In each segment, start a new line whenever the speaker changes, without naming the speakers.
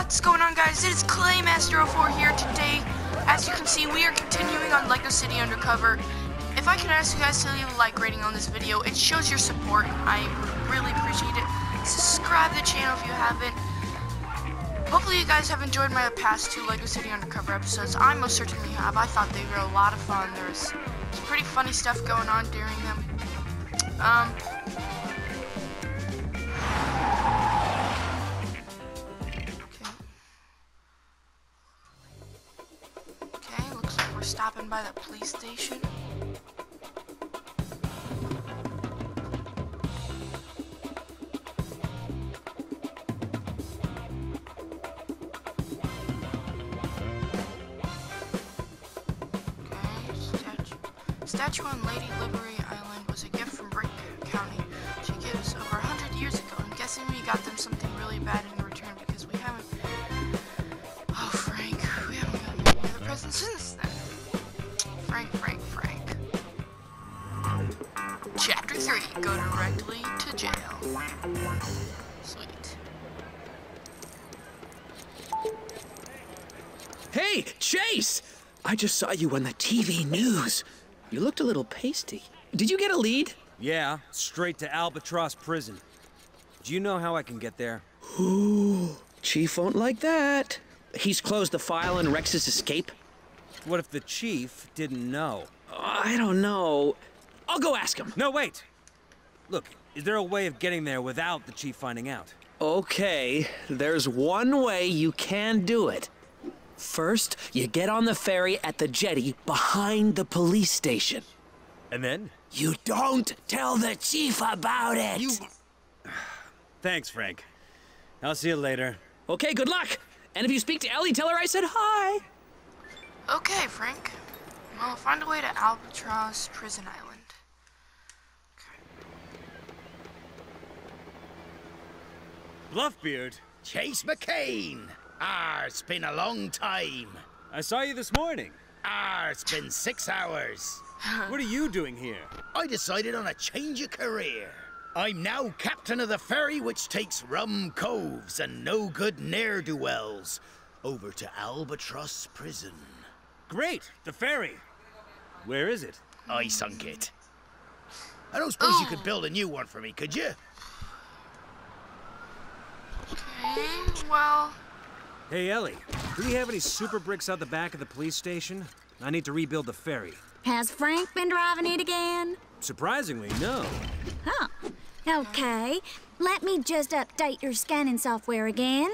What's going on guys? It is Claymaster04 here today. As you can see, we are continuing on LEGO City Undercover. If I can ask you guys to leave a like rating on this video, it shows your support. I really appreciate it. Subscribe the channel if you haven't. Hopefully you guys have enjoyed my past two LEGO City Undercover episodes. I most certainly have. I thought they were a lot of fun. There was some pretty funny stuff going on during them. Um, like by the police station. Okay, statue. Statue on Lady Liberty Sweet.
Hey, Chase! I just saw you on the TV news. You looked a little pasty. Did you get a lead?
Yeah, straight to Albatross Prison. Do you know how I can get there?
Ooh, Chief won't like that. He's closed the file on Rex's escape?
What if the chief didn't know?
I don't know. I'll go ask him.
No, wait! Look, is there a way of getting there without the chief finding out?
Okay, there's one way you can do it. First, you get on the ferry at the jetty behind the police station.
And then?
You don't tell the chief about it.
You... Thanks, Frank. I'll see you later.
Okay, good luck. And if you speak to Ellie, tell her I said hi.
Okay, Frank. Well, find a way to Albatross Prison Island.
Bluffbeard,
Chase McCain! Ah, it's been a long time.
I saw you this morning.
Ah, it's been six hours.
What are you doing here?
I decided on a change of career. I'm now captain of the ferry which takes rum coves and no good ne'er-do-wells over to Albatross Prison.
Great, the ferry. Where is it?
I sunk it. I don't suppose you could build a new one for me, could you?
Okay, well,
Hey, Ellie, do we have any super bricks out the back of the police station? I need to rebuild the ferry.
Has Frank been driving it again?
Surprisingly, no.
Huh. Okay. Let me just update your scanning software again.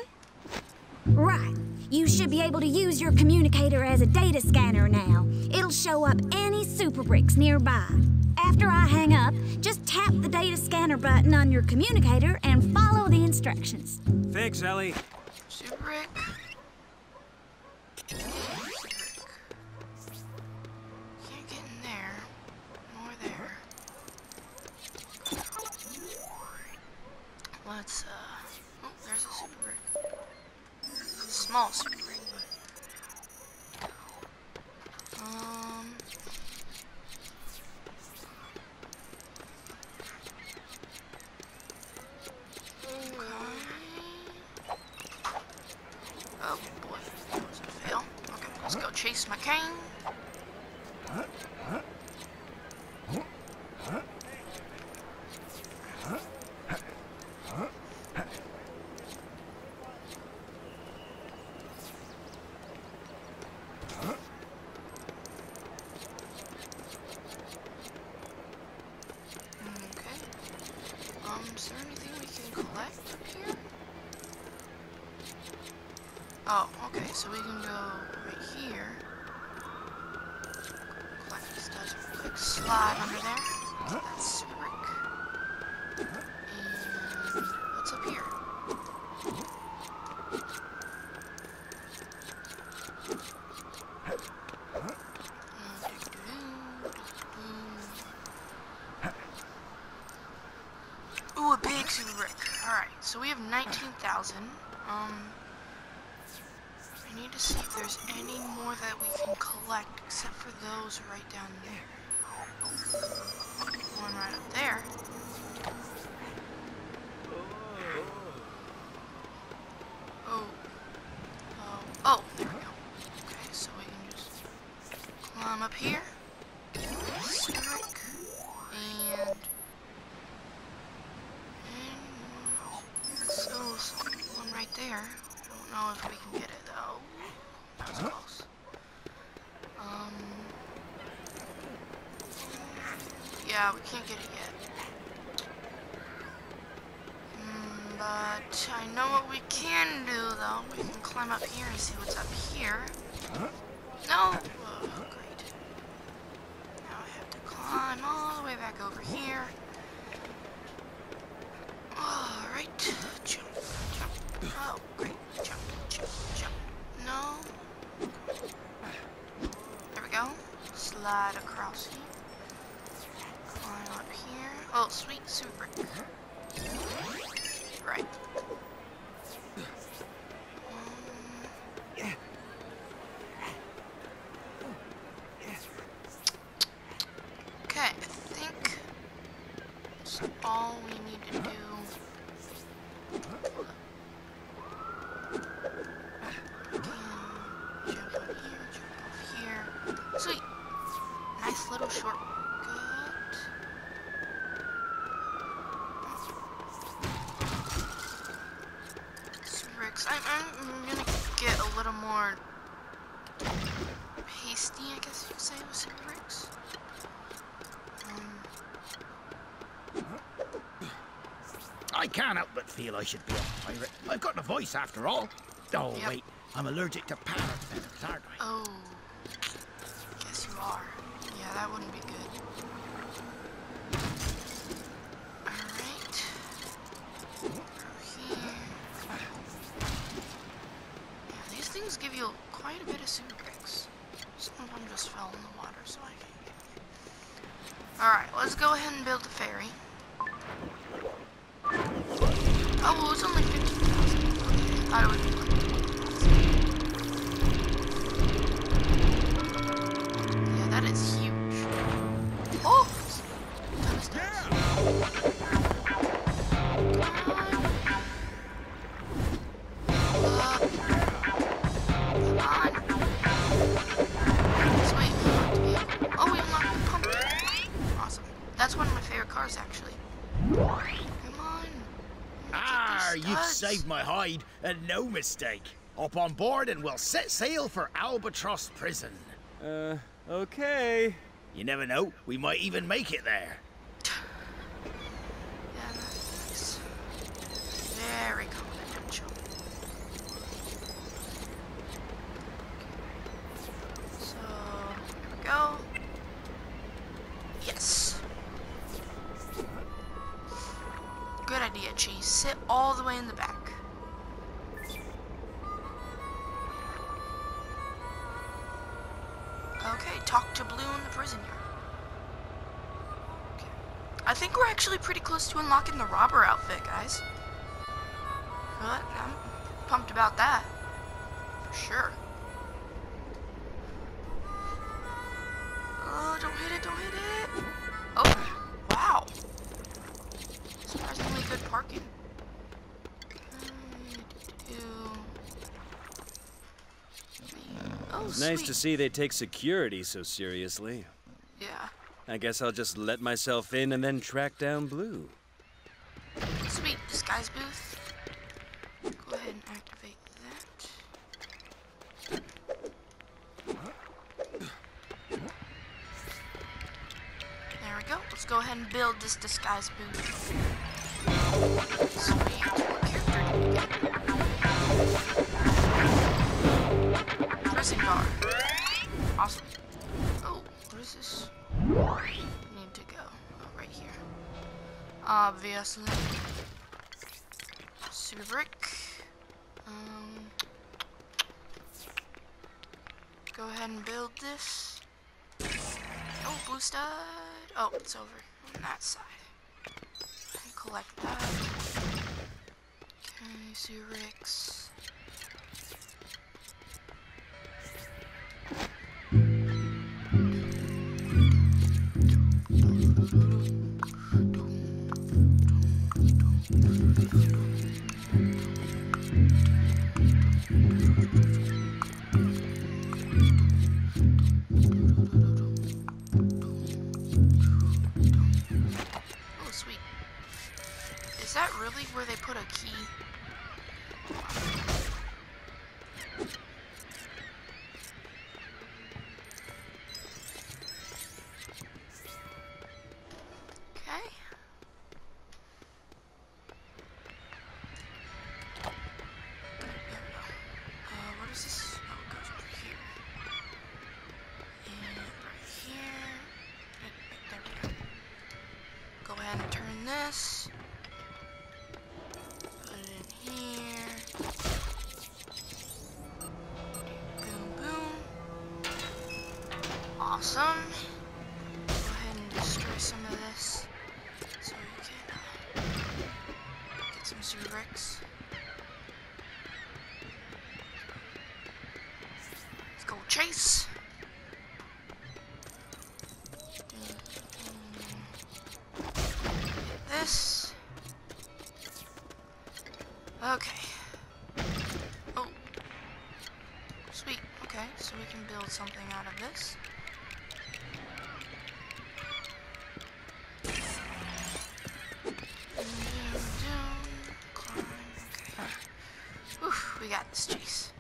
Right. You should be able to use your communicator as a data scanner now. It'll show up any super bricks nearby. After I hang up, just tap the data scanner button on your communicator and follow the instructions.
Thanks, Ellie.
Super Rick. Can't get in there. Nor there. Let's, uh... Oh, there's a super brick. Small super brick, but... Um... Okay. Oh boy, that was a fail. Okay, let's go chase McCain. Okay. Um, is there anything we can collect up here? Oh, okay, so we can go right here. Collect this does a quick slide under there. That's brick. And what's up here? Ooh, a big super brick. Alright, so we have 19,000. Um, I need to see if there's any more that we can collect, except for those right down there. One right up there. Oh. oh. Oh, there we go. Okay, so we can just climb up here. Smirk. And... And... So, one right there. I don't know if we can get it, though. That was close. Um... Yeah, we can't get it yet. Mm, but I know what we can do, though. We can climb up here and see what's up here. No? Oh, great. Now I have to climb all the way back over here. Alright. Jump, jump. Oh, great. Jump, jump, jump. No. There we go. Slide across here. Climb up here. Oh, sweet super brick. Right. Um, Okay, I think that's all we need to do. Okay, jump on here, jump off here. Sweet. Nice little shortcut. Bricks. I'm, I'm gonna get a little more pasty, I guess you could say, with some bricks. Um,
I can't help but feel I should be a pirate. I've got the voice after all. Oh,
Yep.
wait. I'm allergic to parrot saved my hide, and no mistake. Up on board and we'll set sail for Albatross Prison.
Uh, okay.
You never know, we might even make it there.
Very confidential. So, here we go. Yes. Good idea, Chase. Sit all the way in the back. Actually pretty close to unlocking the robber outfit, guys. But I'm pumped about that. For sure. Oh, don't hit it, don't hit it. Oh, wow. Surprisingly good parking. Oh,
Nice to see they take security so seriously. I guess I'll just let myself in and then track down Blue.
Sweet disguise booth. Go ahead and activate that. There we go. Let's go ahead and build this disguise booth. Sweet. Guard. Awesome. Oh, what is this? Need to go. Right here. Obviously. Super brick. Um, go ahead and build this. Oh, blue stud. Oh, it's over on that side. Collect that. Okay, Zurix. どんどどんどどんど Okay. Oh. Sweet. Okay, so we can build something out of this. We got this chase.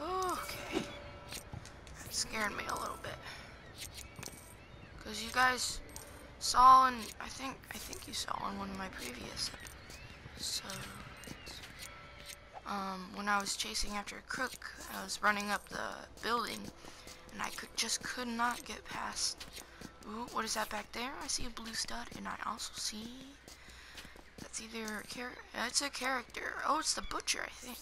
Okay. That scared me a little bit. Cause you guys saw in I think I think you saw in one of my previous episodes. Um, when I was chasing after a crook, I was running up the building and I could just could not get past Ooh, what is that back there? I see a blue stud, and I also see that's either a char- it's a character. Oh, it's the butcher, I think.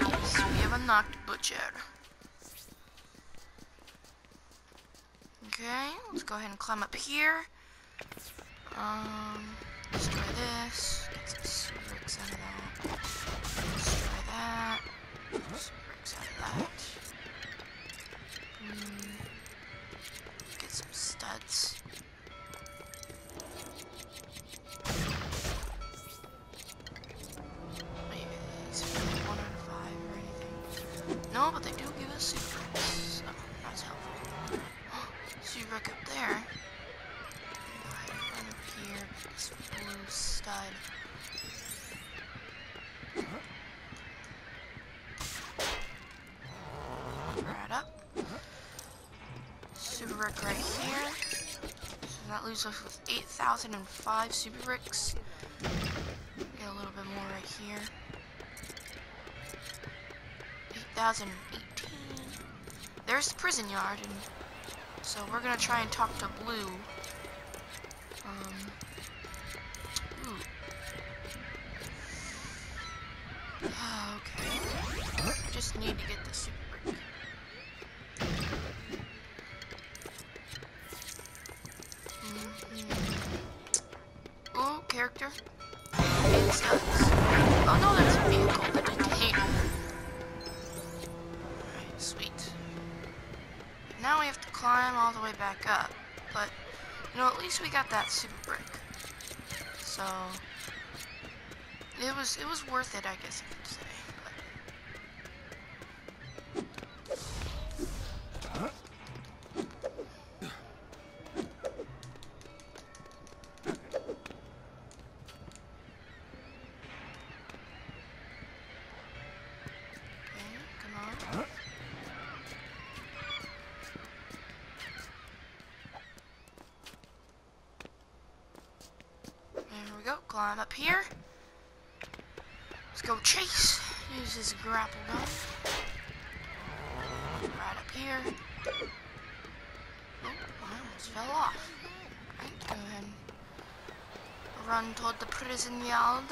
Yes, we have unlocked butcher. Okay, let's go ahead and climb up here. Um, destroy this. Get some bricks out of that. Destroy that. Some bricks out of that. Mm, get some studs. Brick right here. So that leaves us with 8,005 super bricks. Get a little bit more right here. 8,018. There's the prison yard, and so we're gonna try and talk to Blue. Um. Okay. Just need to get the super Now we have to climb all the way back up. But, you know, at least we got that super brick. So, it was, it was worth it, I guess prison yard.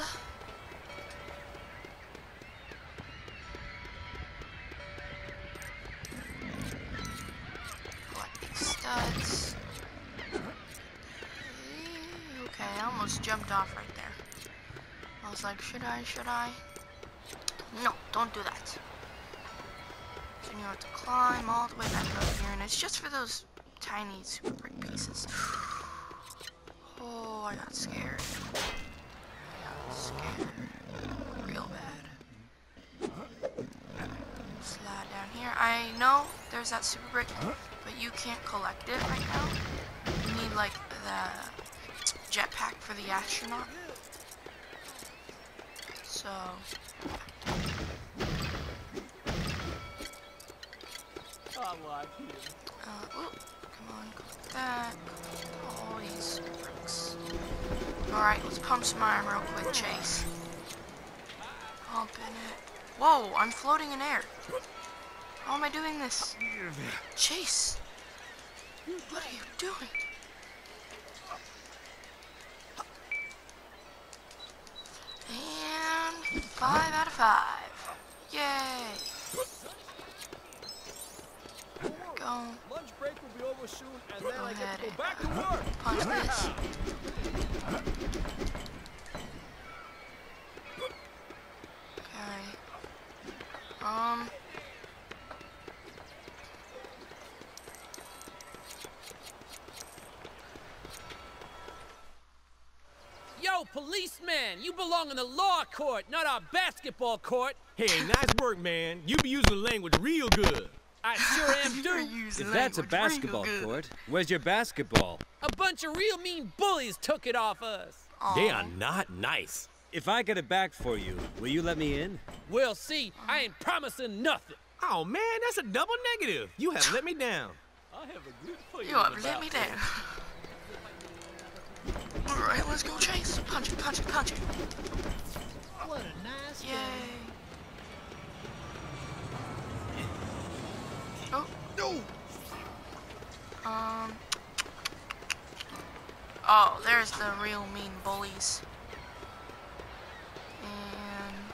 Studs. Okay, I almost jumped off right there. I was like, should I, should I? No, don't do that. So you have to climb all the way back up here, and it's just for those tiny super brick pieces. Oh, I got scared. Scared. Real bad. Slide down here. I know there's that super brick, but you can't collect it right now. You need like the jetpack for the astronaut. So. Uh, ooh, come on, collect that. Alright, let's pump some iron real quick, Chase. Oh, Pumping it. Whoa, I'm floating in air. How am I doing this? Chase! What are you doing? And five out of five. Yay! There we go.
Lunch break will be over soon, and then I get
ahead
to go back to work.
Punch this. Okay. Um.
Yo, policeman, you belong in the law court, not our basketball court.
Hey, nice work, man. You be using the language real good.
I sure am
You're
too.
using
If that's a basketball court, where's your basketball?
A bunch of real mean bullies took it off us.
They are not nice.
If I get it back for you, will you let me in?
We'll see. I ain't promising nothing.
Oh man, that's a double negative. You have let me down. I have a good feeling.
You have let me down. Alright, let's go chase. Punch it, punch it, punch it.
What a nice
Yay. Oh.
No!
Um. Oh, there's the real mean bullies. And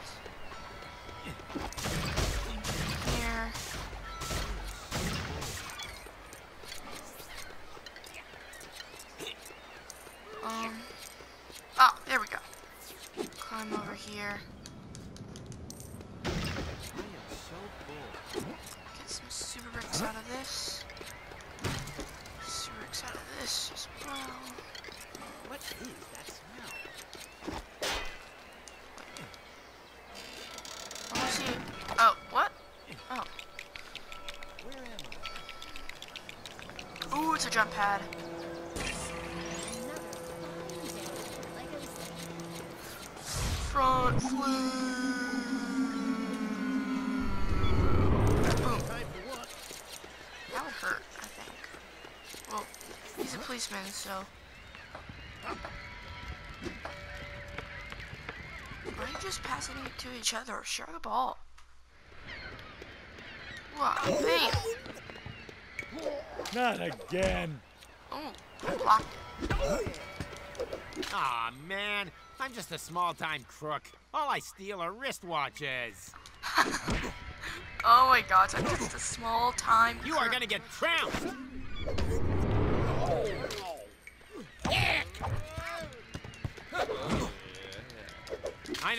this well.
What is that smell?
I wanna. Oh, what? Oh. Ooh, it's a jump pad. So. Why are you just passing it to each other? Share the ball. Wow, bam!
Not again.
Oh, I blocked it.
Aw, man. I'm just a small-time crook. All I steal are wristwatches.
Oh my gosh, I'm just a small time.
You are gonna get trounced!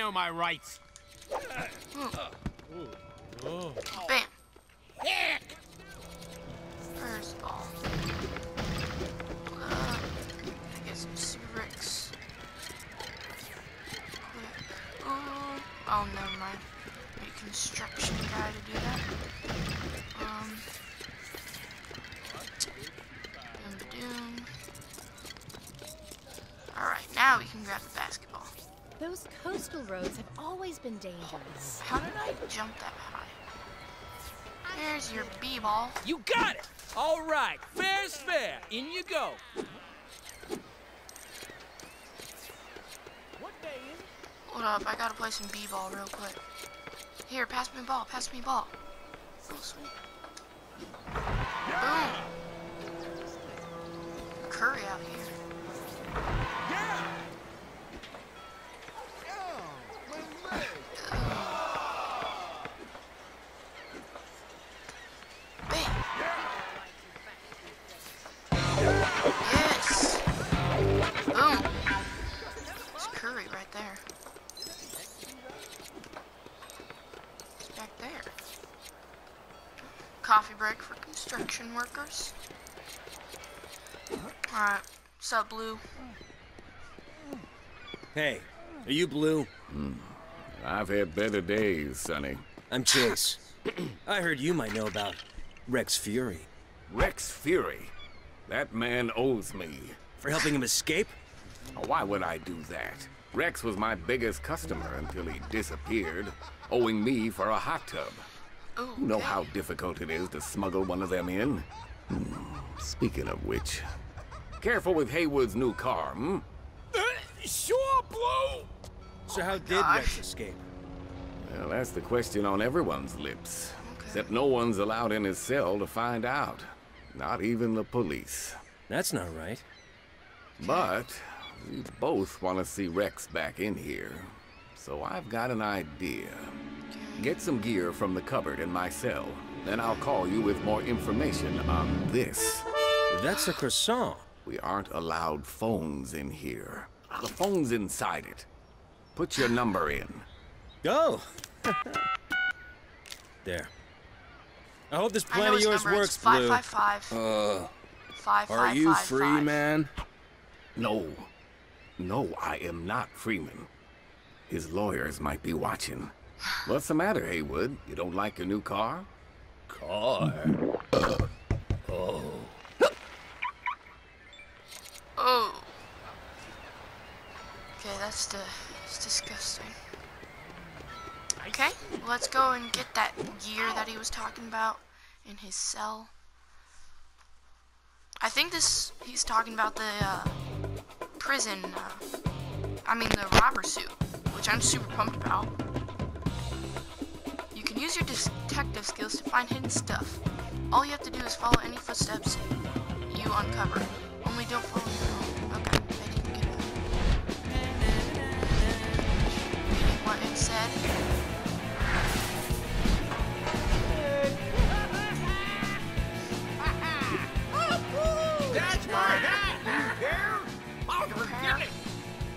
Know my rights.
First
coastal roads have always been dangerous.
How did I jump that high? There's your b-ball.
You got it. All right, fair's fair. In you go. What game?
Hold up, I gotta play some b-ball real quick. Here, pass me ball, pass me ball. Oh, sweet. Boom. Curry out here. Coffee break for construction workers. Alright. Sup, Blue?
Hey, are you Blue? Hmm.
I've had better days, Sonny.
I'm Chase. I heard you might know about Rex Fury.
Rex Fury. That man owes me.
For helping him escape?
Why would I do that? Rex was my biggest customer until he disappeared, owing me for a hot tub. You know how difficult it is to smuggle one of them in? Hmm. Speaking of which, careful with Haywood's new car, hmm?
Sure, Blue!
So how did Rex escape?
Well, that's the question on everyone's lips. Except no one's allowed in his cell to find out. Not even the police.
That's not right.
But we both want to see Rex back in here. So I've got an idea. Get some gear from the cupboard in my cell. Then I'll call you with more information on this.
That's a croissant.
We aren't allowed phones in here. The phone's inside it. Put your number in.
Oh! there. I hope this plan of yours
number.
works,
It's five
Blue.
five five.
Uh,
Five
are
five
you
five
free,
five.
man?
No. No, I am not Freeman. His lawyers might be watching. What's the matter, Haywood? You don't like your new car?
Car?
oh.
Oh. Okay, that's the that's disgusting. Okay, let's go and get that gear that he was talking about in his cell. I think this he's talking about the uh, prison. Uh, I mean the robber suit, which I'm super pumped about. You can use your detective skills to find hidden stuff. All you have to do is follow any footsteps you uncover. Only don't follow your own. Okay, I didn't get it. What it said.
That's my hat, you care? Oh, forget it.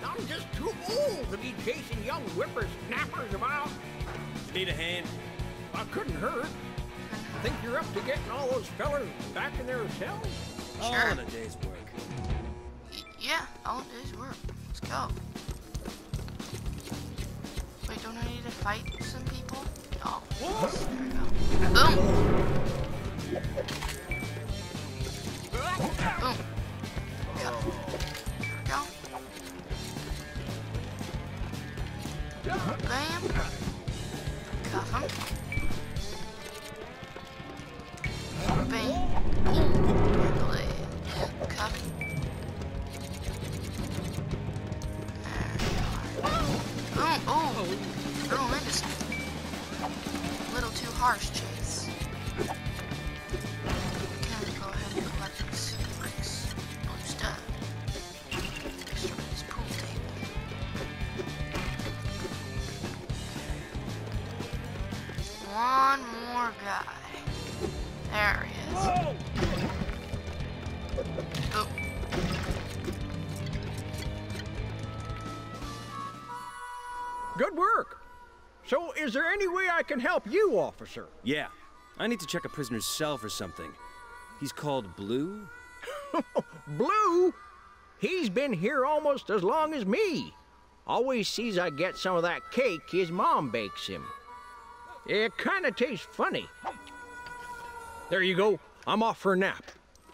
I'm just too old to be chasing young whippersnappers about.
Need a hand?
I couldn't hurt. I Think you're up to getting all those fellers back in their cells?
All
Sure.
in a day's work.
Y- yeah, all it is work. Let's go. Wait, don't I need to fight some people? Oh, there we go. Boom! Boom. Go. There we go. Bam. Cuff him. Can
help you, officer?
Yeah. I need to check a prisoner's cell for something. He's called Blue?
Blue? He's been here almost as long as me. Always sees I get some of that cake his mom bakes him. It kinda tastes funny. There you go. I'm off for a nap.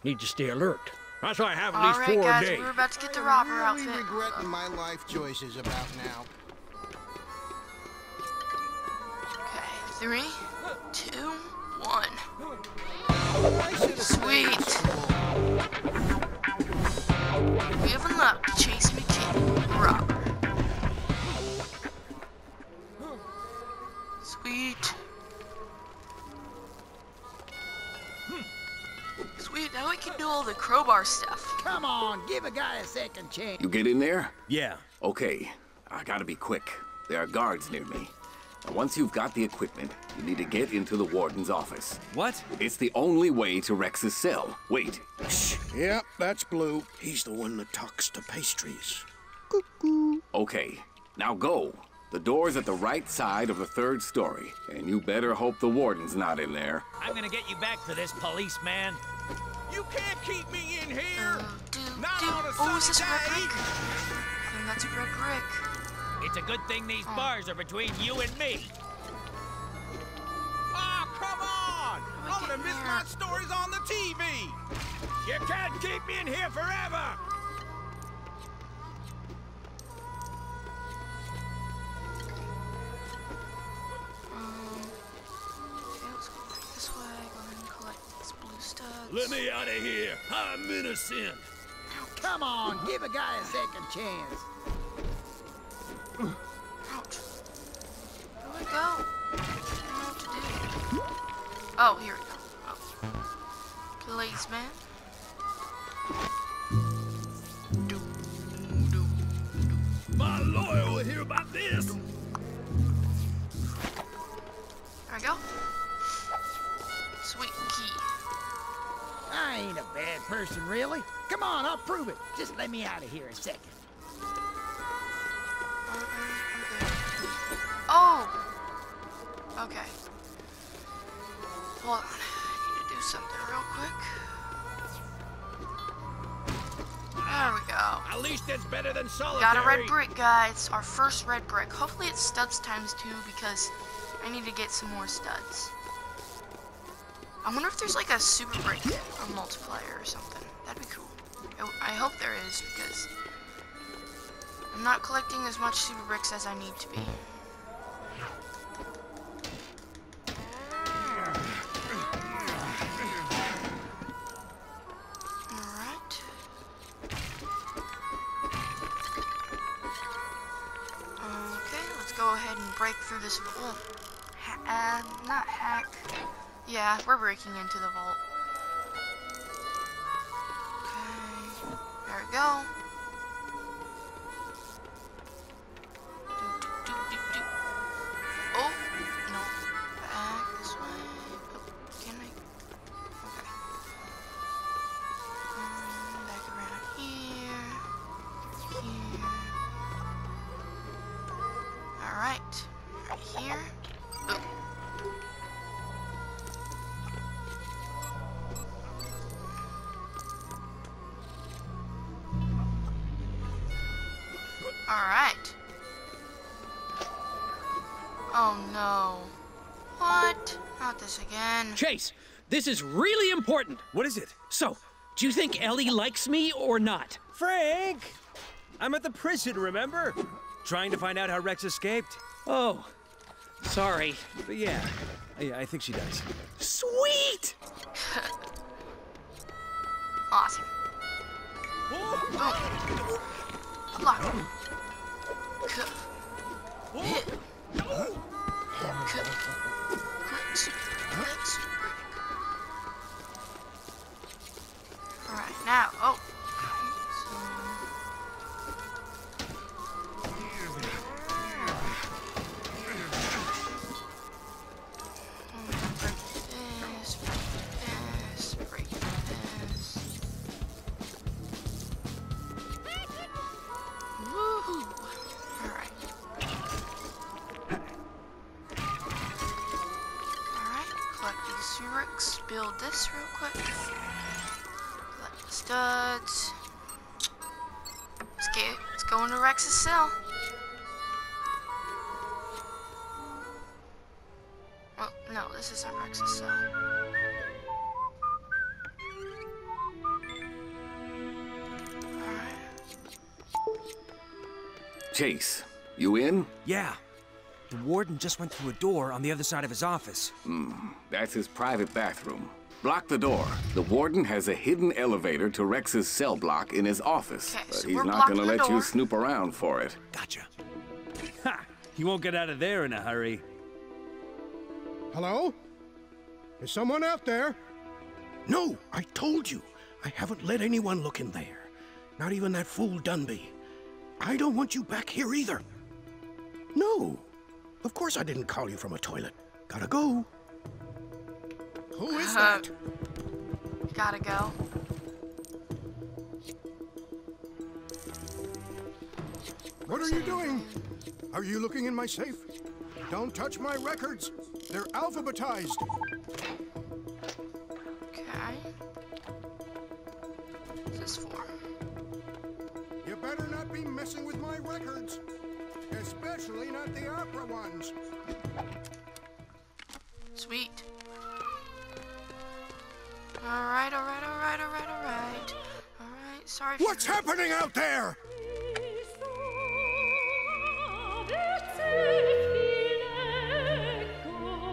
Need to stay alert. That's why I have at least
Alright,
four
guys,
a day.
we're about to get the robber
I'm really
outfit.
regretting my life choices about now.
Three, two, one. Sweet. We have unlocked Chase McCain, robber. Sweet. Sweet, now we can do all the crowbar stuff.
Come on, give a guy a second chance.
You get in there?
Yeah.
Okay, I gotta be quick. There are guards near me. Now, once you've got the equipment, you need to get into the warden's office.
What?
It's the only way to Rex's cell. Wait. Shh.
Yep, that's Blue. He's the one that talks to pastries.
Okay, now go. The door's at the right side of the third story, and you better hope the warden's not in there.
I'm gonna get you back for this, policeman.
You can't keep me in here.
Do,
Not
do.
on a
Oh, is this Red
day.
Rick? I think that's Red Rick.
It's a good thing these oh. bars are between you and me.
Oh, come on!
on! I'm gonna miss my stories on the TV! You can't keep me in here forever! Let me out of here. I'm innocent.
Come on, give a guy a second chance.
Ouch. Where do we go? I don't know what to do. Oh, here we go. Oh. Policeman.
My lawyer will hear about this.
There we go. Sweet key.
I ain't a bad person, really. Come on, I'll prove it. Just let me out of here a second.
Oh! Okay. Hold on. I need to do something real quick. There we go.
At least it's better than solitary.
Got a red brick, guys. Our first red brick. Hopefully it's studs times two because I need to get some more studs. I wonder if there's like a super brick or multiplier or something. That'd be cool. I, I hope there is because I'm not collecting as much super bricks as I need to be. Ha uh, not hack. Yeah, we're breaking into the vault. Okay, there we go. Here. Oh. Alright. Oh no. What? Not this again.
Chase, this is really important.
What is it?
So, do you think Ellie likes me or not?
Frank! I'm at the prison, remember? Trying to find out how Rex escaped.
Oh, sorry.
But yeah, I, I think she does.
Sweet!
Awesome. Boom. Block. Cuff. Hit. Cuff. Clicks. Clicks. Alright, now, oh. These bricks, build this real quick. Collect the studs. Let's get, let's go into Rex's cell. Oh, no, this isn't Rex's cell.
Chase, you in?
Yeah. The warden just went through a door on the other side of his office.
Hmm, that's his private bathroom. Block the door. The warden has a hidden elevator to Rex's cell block in his office,
Okay,
but
so
he's
we're
not gonna
blocking the
let you snoop around for it.
Gotcha. Ha! You won't get out of there in a hurry.
Hello? Is someone out there? No, I told you. I haven't let anyone look in there. Not even that fool Dunby. I don't want you back here either. No. Of course I didn't call you from a toilet. Gotta go. Who is uh, that?
Gotta go.
What are you doing? Are you looking in my safe? Don't touch my records. They're alphabetized.
Okay. What's this for?
You better not be messing with my records. Especially not the opera ones.
Sweet. Alright, alright, alright, alright, alright. Alright, sorry
What's happening out there?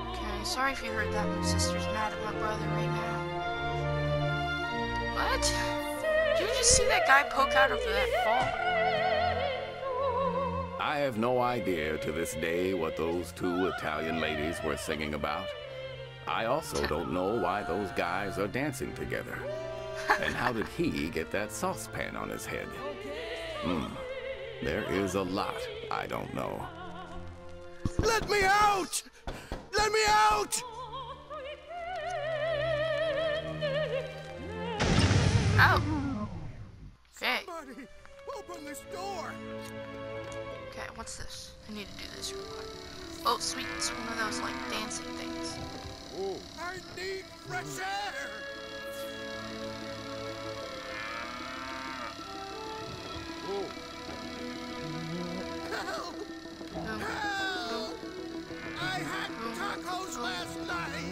Okay, sorry if you heard that. My sister's mad at my brother right now. What? Did you just see that guy poke out of that fall?
I have no idea to this day what those two Italian ladies were singing about. I also don't know why those guys are dancing together. and how did he get that saucepan on his head? Hmm. There is a lot I don't know.
Let me out! Let me out!
Oh. Okay.
Open this door!
Okay, what's this? I need to do this real quick. Oh, sweet. It's one of those, like, dancing things. Ooh.
I need fresh air! Help! Help! I had tacos last night!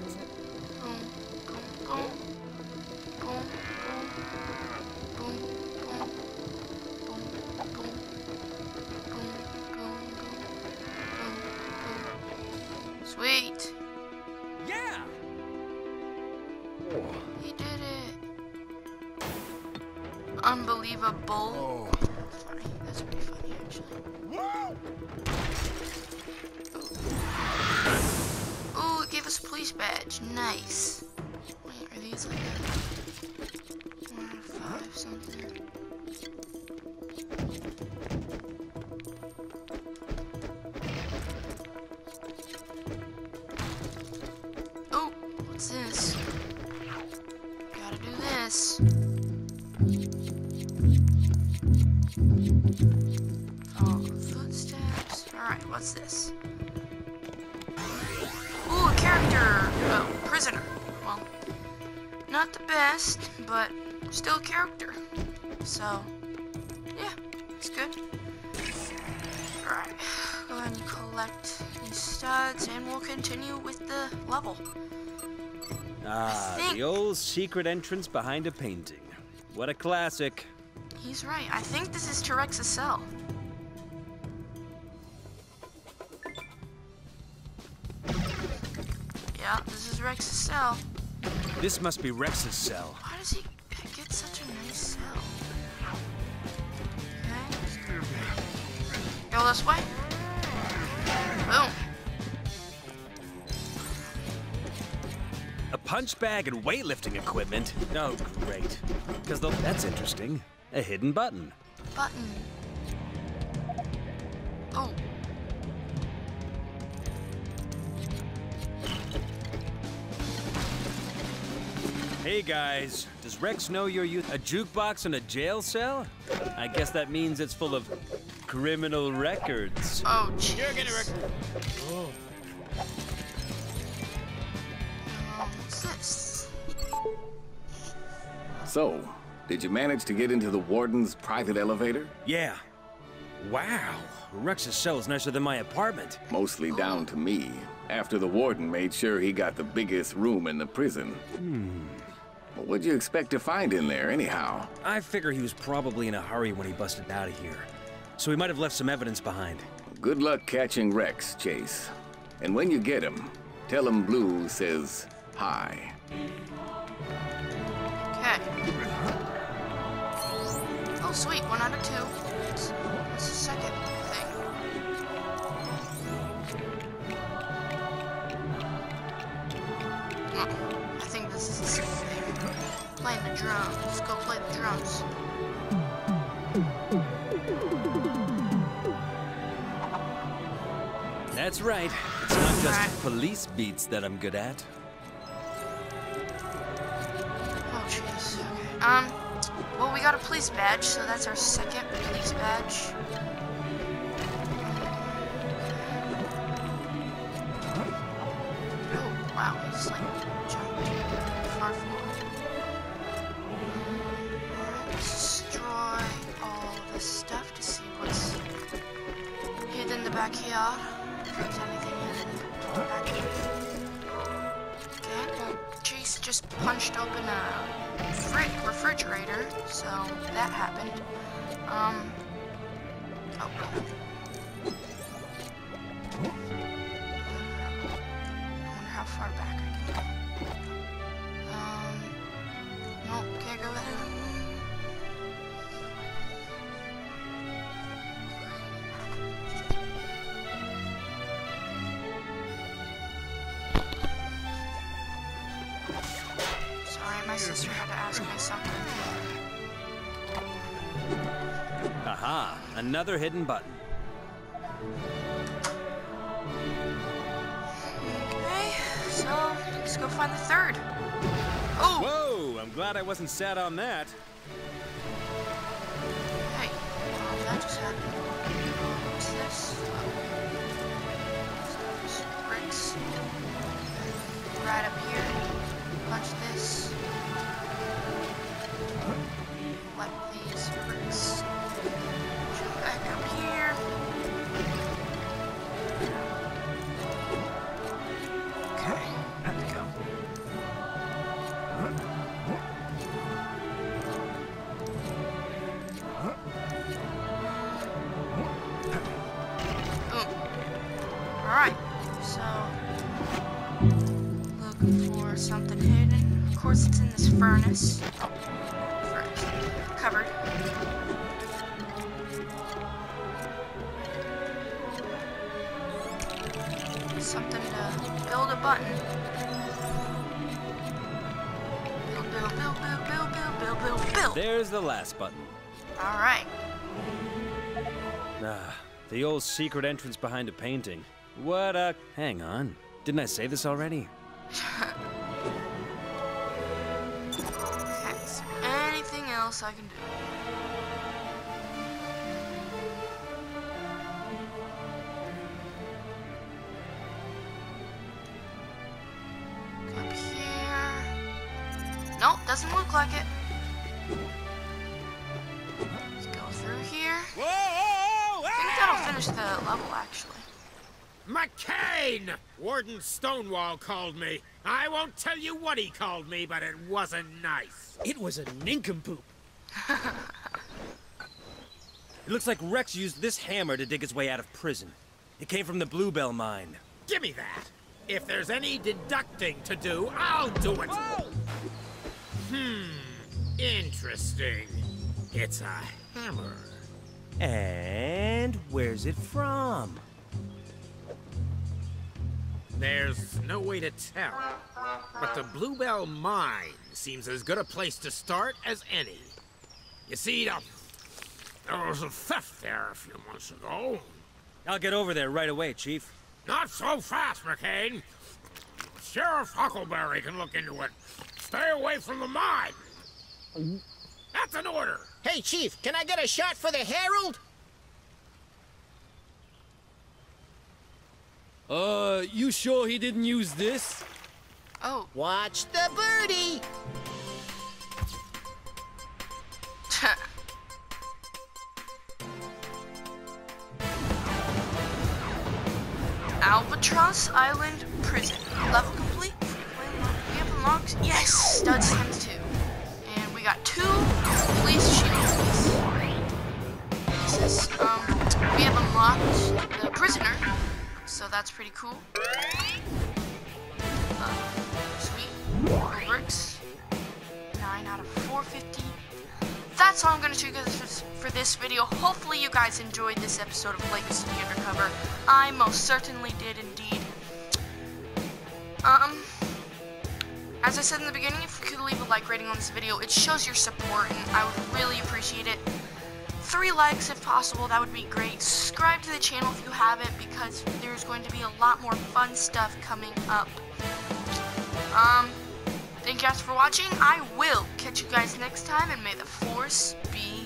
Unbelievable. Funny. That's pretty funny, actually. Ooh, it gave us a police badge. Nice. Wait, are these like a one out of five something? Alright, what's this? Ooh, a character. Oh, prisoner. Well, not the best, but still a character. So, yeah, it's good. Alright, go ahead and collect these studs, and we'll continue with the level.
Ah, the old secret entrance behind a painting. What a classic.
He's right. I think this is T-Rex's cell. Yeah, this is Rex's cell.
This must be Rex's cell.
Why does he get such a nice cell? Okay. Go this way. Boom.
A punch bag and weightlifting equipment? Oh, great. Because that's interesting.
A hidden button.
Button. Oh.
Hey guys, does Rex know you're youth a jukebox in a jail cell? I guess that means it's full of criminal records.
Oh,
You're gonna rec-
Oh.
So, did you manage to get into the warden's private elevator?
Yeah. Wow. Rex's cell is nicer than my apartment.
Mostly down to me, after the warden made sure he got the biggest room in the prison.
Hmm.
What'd you expect to find in there, anyhow?
I figure he was probably in a hurry when he busted out of here. So he might have left some evidence behind.
Good luck catching Rex, Chase. And when you get him, tell him Blue says hi.
Okay. Oh, sweet. One out of two. What's what's the second thing? Oh, I think this is the second Playing the drums. Let's go play the drums.
That's right. It's not just
Alright.
police beats that I'm good at.
Oh, jeez. Okay. Um, well, we got a police badge, so that's our second police badge. Oh, wow, he's like jumped far forward. Backyard. If anything. Okay, well, Chase just punched open a fridge refrigerator, so that happened. Um, oh,
another hidden button.
Okay, so let's go find the third. Oh!
Whoa, I'm glad I wasn't sat on that.
Button. Alright.
Ah, the old secret entrance behind a painting. What a... Hang on. Didn't I say this already?
Okay, anything else I can do? Up here. Nope, doesn't look like it. Level, actually.
McCain! Warden Stonewall called me. I won't tell you what he called me, but it wasn't nice.
It was a nincompoop. It looks like Rex used this hammer to dig his way out of prison. It came from the Bluebell mine.
Give me that. If there's any deducting to do, I'll do it. Hmm. Interesting. It's a hammer.
And where's it from?
There's no way to tell. But the Bluebell Mine seems as good a place to start as any. You see, the, there was a theft there a few months ago.
I'll get over there right away, Chief.
Not so fast, McCain. Sheriff Huckleberry can look into it. Stay away from the mine. That's an order.
Hey, Chief, can I get a shot for the Herald?
Uh, you sure he didn't use this?
Oh.
Watch the birdie!
Albatross Island Prison. Level complete. We have unlocked. Yes, stud times two. And we got two police shields. Um, we have unlocked the prisoner, so that's pretty cool. Uh, sweet. Bricks. 9 out of 450. That's all I'm going to show you guys for this video. Hopefully you guys enjoyed this episode of Lego City Undercover. I most certainly did indeed. Um, as I said in the beginning, if you could leave a like rating on this video, it shows your support and I would really appreciate it. Three likes if possible, that would be great. Subscribe to the channel if you haven't because there's going to be a lot more fun stuff coming up. Um, thank you guys for watching. I will catch you guys next time and may the force be